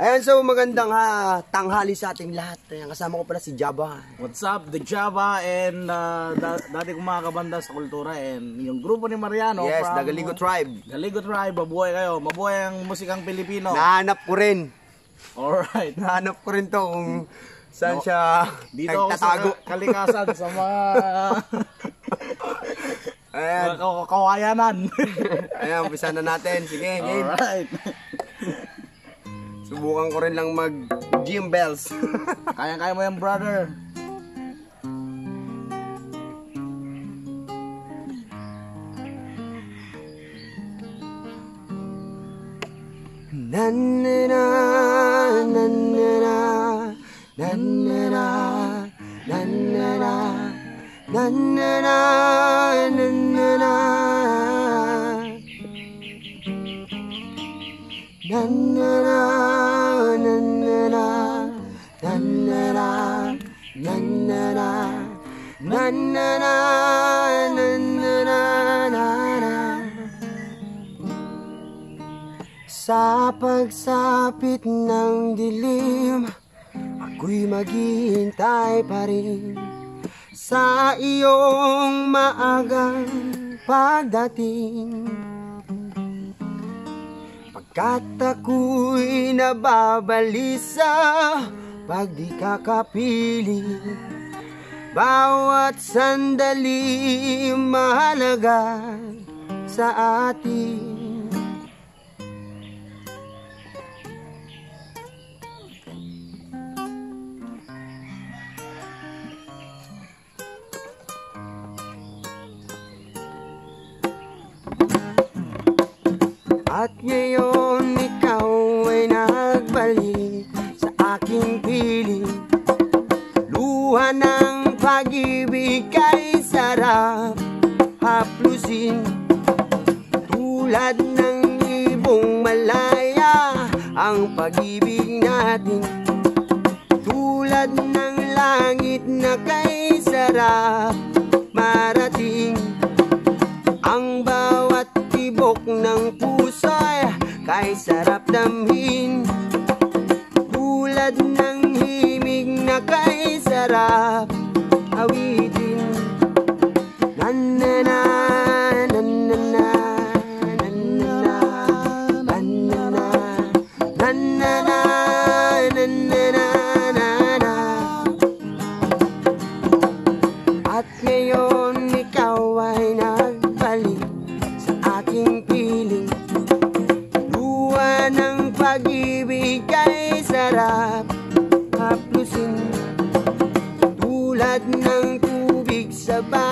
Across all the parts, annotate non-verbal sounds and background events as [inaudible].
Ayan, so magandang ha, tanghali sa ating lahat. Ayan, kasama ko pala si Java. What's up, the Java and uh, da dati kong mga kabanda sa kultura and yung grupo ni Mariano. Yes, from, Dagaligo Tribe. Dagaligo Tribe, mabuhay kayo. Mabuhay ang musikang Pilipino. Nahanap ko rin. Alright. Nahanap ko rin to kung saan no. siya Dito nagtatago. Sa kalikasan sa mga... Ayan. Kawayanan. Ayan, umpisa na natin. Sige, Alright. Subukan ko rin lang mag gym bells. Kaya-kaya mo yan, brother. Na na na na na na na na na na na na na Sa pagsapit ng dilim Ako'y maghihintay pa rin. Sa iyong maagang pagdating Pagkat ako'y nababalisa pag di kakapili Bawat sandali mahalaga sa atin. At ngayon ikaw ay nagbalik sa aking pinag ng pag-ibig kay sarap. Haplusin Tulad ng ibong malaya ang pag-ibig natin. Tulad ng langit na kay sarap. pag-ibig ay sarap. Haplusin tulad ng tubig sa bahay.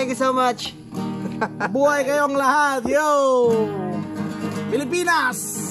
Thank you so much. [laughs] Buhay kayong lahat. Yo! Pilipinas!